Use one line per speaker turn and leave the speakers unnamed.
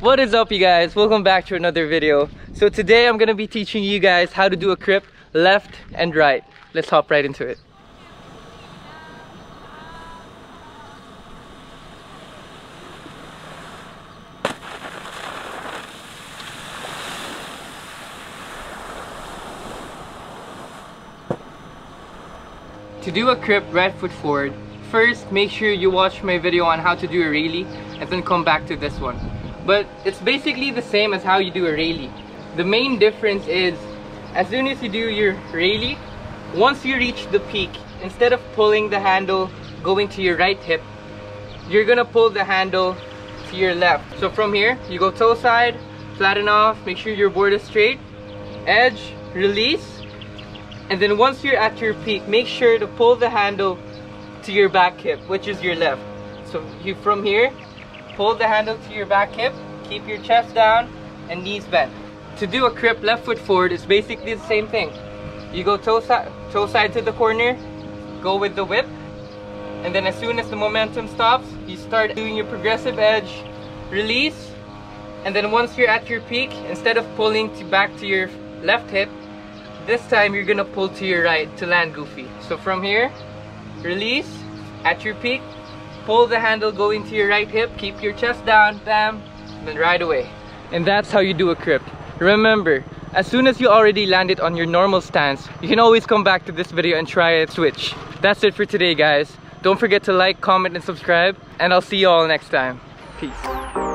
What is up you guys? Welcome back to another video. So today I'm gonna be teaching you guys how to do a crypt left and right. Let's hop right into it. To do a crypt right foot forward, first make sure you watch my video on how to do a Raley and then come back to this one. But it's basically the same as how you do a Raley. The main difference is as soon as you do your Raley, once you reach the peak, instead of pulling the handle going to your right hip, you're gonna pull the handle to your left. So from here, you go toe side, flatten off, make sure your board is straight, edge, release, and then once you're at your peak, make sure to pull the handle to your back hip, which is your left. So you from here, pull the handle to your back hip, keep your chest down and knees bent. To do a crypt left foot forward is basically the same thing. You go toe, si toe side to the corner, go with the whip, and then as soon as the momentum stops, you start doing your progressive edge, release, and then once you're at your peak, instead of pulling to back to your left hip, this time you're gonna pull to your right to land goofy. So from here, release, at your peak, pull the handle going to your right hip, keep your chest down, bam, then ride away. And that's how you do a crypt. Remember, as soon as you already land it on your normal stance, you can always come back to this video and try a switch. That's it for today guys. Don't forget to like, comment, and subscribe, and I'll see you all next time. Peace.